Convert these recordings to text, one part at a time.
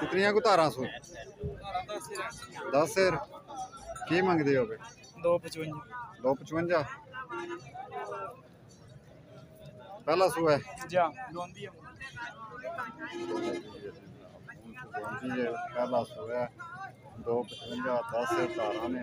کتنی ہیں کتارہ سو دس سیر کی مانگ دی ہوگی دو پچونجا دو پچونجا پہلا سو ہے جا لوندی ہے پہلا سو ہے دو پچونجا دس سیر تارا نے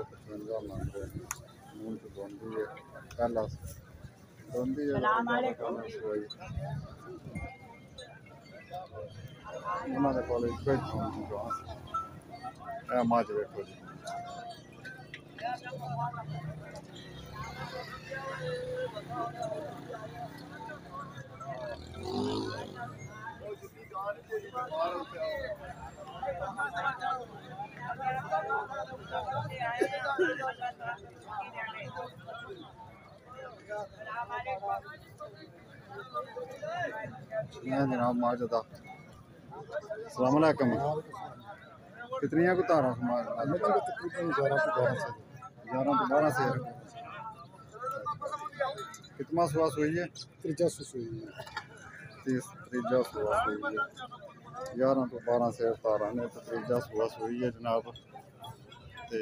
ਪਸੰਦਾ ਮੰਗਦੇ ਨੇ ਮੂੰਹ ਚ ਬੰਦੀ ਹੈ ਪਹਿਲਾ ਬੰਦੀ ਹੈ ਸਲਾਮ ਅਲੈਕੁਮ ਉਹਨਾਂ ਦੇ ਕੋਲ ਇੱਕੋ ਹੀ ਫੋਨ ਹੁੰਦਾ ਇਹ ਮਾਜ ਵੇਖੋ ਜੀ یہ you. جناب ماجدہ السلام علیکم۔ کتنی کو تارا تقریباً گیارہ تو بارہ سے گیارہ تو بارہ سے کتنا سواس ہوئی ہے تیجا سوس ہوئی ہے۔ تیس تیجا سواس ہوئی ہے۔ گیارہ تو بارہ سے نے تیجا سواس ہوئی ہے جناب۔ تے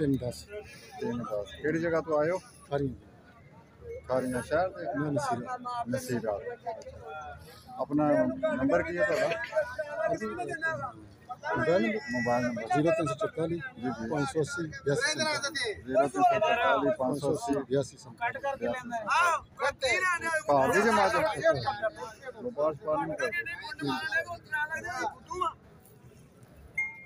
ਤਿੰਨ ਦਸ ਤਿੰਨ ਦਸ ਕਿਹੜੀ ਜਗ੍ਹਾ ਤੋਂ ਆਏ ਹੋ ਸਾਰੀਆਂ ਖਾਰੀਆਂ ਸ਼ਹਿਰ ਦੇ ਮੈਂ ਨਸੀਰਾ ਨਸੀਰਾ ਆਪਣਾ ਨੰਬਰ ਕੀ ਹੈ ਤੁਹਾਡਾ ਮੋਬਾਈਲ ਮੋਬਾਈਲ ਨੰਬਰ ਜ਼ੀਰੋ ਤਿੰਨ ਸੌ ਚੁਤਾਲੀ ਜੀ ਜੀ ਪੰਜ ਸੌ ਅੱਸੀ ਬਿਆਸੀ ਸੰਤਾਲੀ 0344 ਪੰਜ ਸੌ ਅੱਸੀ 580 ਬਿਆਸੀ ਸੰਤਾਲੀ ਭਾਰ ਦੀ ਜਮਾਤ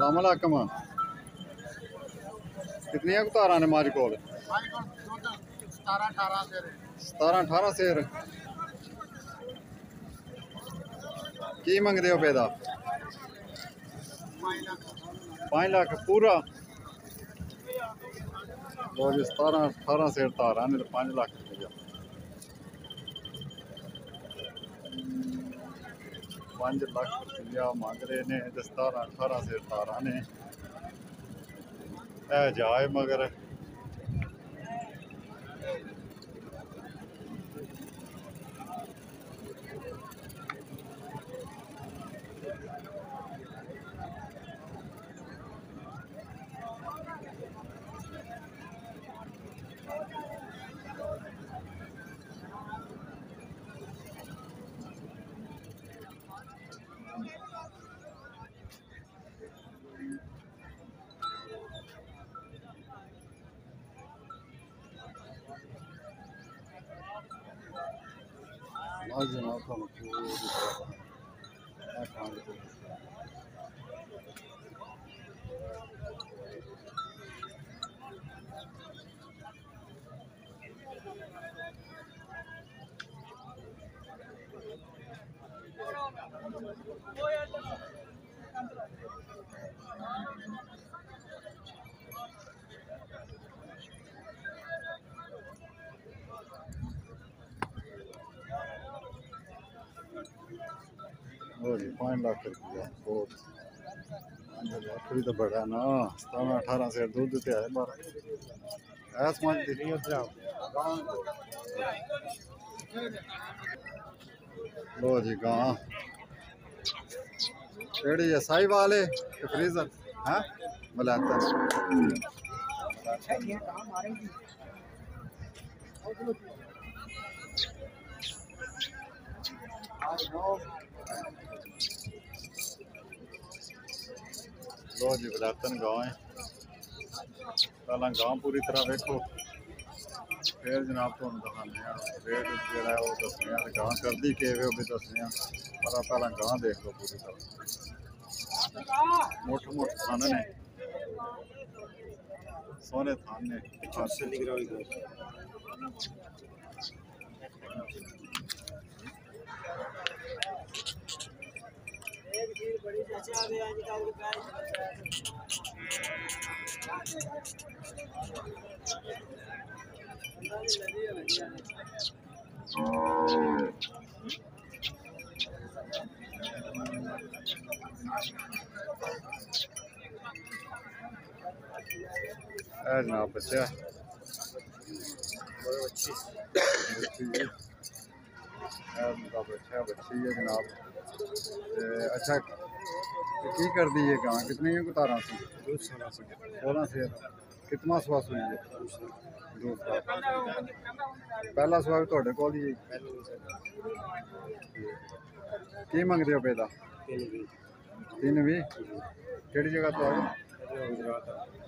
మా علیکم کتنی نے ستارہ اٹھارہ سیر کی ہو پیدا پانچ لاکھ پورا ستارہ اٹھارہ سیر تارا نے پانچ لاکھ 5 ਲੱਖ ਰੁਪਇਆ ਮੰਗ ਰਹੇ ਨੇ ਤੇ 17 18 ਸੇ 17 ਨੇ ਇਹ ਜਾਏ ਮਗਰ マジの赤の。پانچ لاکھ روپیہ بہت لاکھ بھی تو بڑا نا ستاویں اٹھارہ سیٹ دودھ دیتے ہے بارہ لو جی گاں کیڑی ہے سائی والے کہ فریزر ہاں ملاتا ہے جگن گاؤں ہے پہلے گاؤں پوری طرح دیکھو پھر جناب تکھا پھر گانا چڑھتی بھی دوسرے پڑا پہلے گان دیکھ لو پوری طرح مٹ من نے سونے تھان نے That's not for sure. What about you? What about you? جناب اچھا کتنی کتنا سوا سوئی پہلا سوا بھی تھوڑے ہو پیدا تین بھی کہڑی جگہ تو آ گئے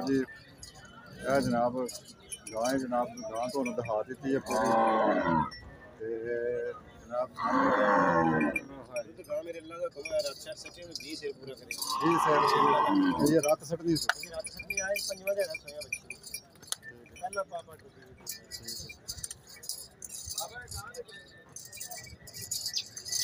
جی یہ جناب گائے جناب گاہ دکھا دیتی ہے پوری۔ جناب جی رات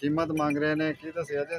ਕੀਮਤ ਮੰਗ ਰਹੇ ਨੇ ਕੀ ਦੱਸਿਆ ਜੇ?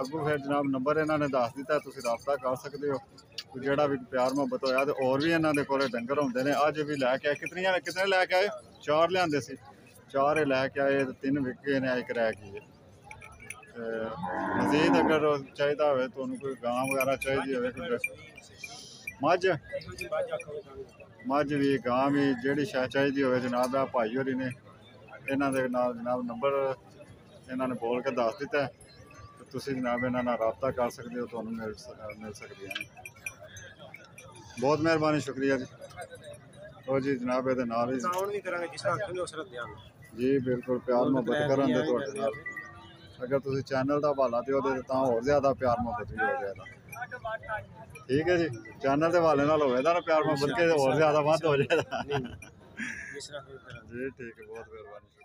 ਅੱਗੋਂ ਫਿਰ ਜਨਾਬ ਨੰਬਰ ਇਹਨਾਂ ਨੇ ਦੱਸ ਦਿੱਤਾ ਤੁਸੀਂ ਰਾਬਤਾ ਕਰ ਸਕਦੇ ਹੋ। ਜਿਹੜਾ ਵੀ ਪਿਆਰ ਮੁਹੱਬਤ ਹੋਇਆ ਤੇ ਹੋਰ ਵੀ ਇਹਨਾਂ ਦੇ ਕੋਲੇ ਡੰਗਰ ਹੁੰਦੇ ਨੇ ਅੱਜ ਵੀ ਲੈ ਕੇ ਆਏ। ਕਿਤਨੀਆਂ ਕਿਤਨੇ ਲੈ ਕੇ ਆਏ? ਚਾਰ ਲਿਆਂਦੇ ਸੀ। ਚਾਰ ਲੈ ਕੇ ਆਏ ਤੇ ਤਿੰਨ ਵਿਕੇ ਨੇ ਇੱਕ ਰਹਿ ਗਈ مزید اگر چاہیے ہوئے تو کوئی گاں وغیرہ چاہیے ہوئے مجھ مجھ بھی گاں بھی جہی شاید چاہیے ہوئے جناب آ بھائی ہوری نے یہاں کے نام جناب نمبر انہوں نے بول کے دس دیتا ہے تو تھی جناب یہاں رابطہ کر سکتے ہو تو مل مل سکتی ہے بہت مہربانی شکریہ جی وہ جی جناب یہ جی بالکل پیار محبت کر ਅਗਰ ਤੁਸੀਂ ਚੈਨਲ ਦਾ ਹਵਾਲਾ ਦਿਓ ਤੇ ਤਾਂ ਹੋਰ ਜ਼ਿਆਦਾ ਪਿਆਰ ਮੁਹੱਬਤ ਵੀ ਹੋ ਜਾਏਗਾ ਠੀਕ ਹੈ ਜੀ ਚੈਨਲ ਦੇ ਹਵਾਲੇ ਨਾਲ ਹੋਵੇ ਤਾਂ ਪਿਆਰ ਮੁਹੱਬਤ ਕੇ ਹੋਰ ਜ਼ਿਆਦਾ ਵੱਧ ਹੋ ਜਾਏਗਾ ਜਿਸ ਤਰ੍ਹਾਂ ਕੋਈ ਤਰ੍ਹਾਂ ਜੀ ਠੀਕ ਹੈ ਬਹੁਤ ਮਿਹਰਬਾਨੀ ਸ਼ੁਕਰੀਆ